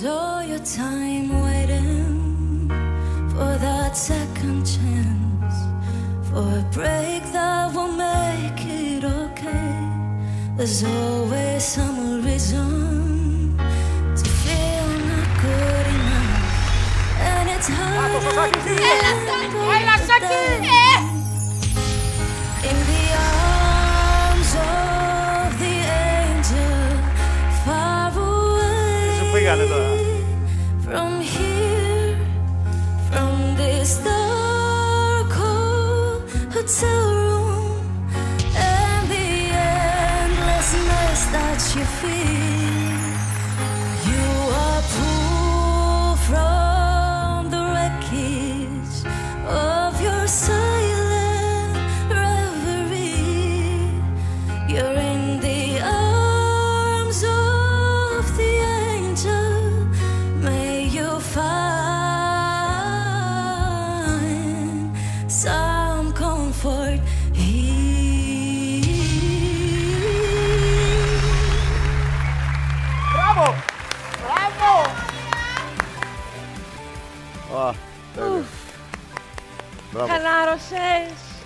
spend all your time waiting for that second chance, for a break that will make it okay. There's always some reason to feel not good enough, and it's hard away from here, from this dark cold Χαλάρωσες.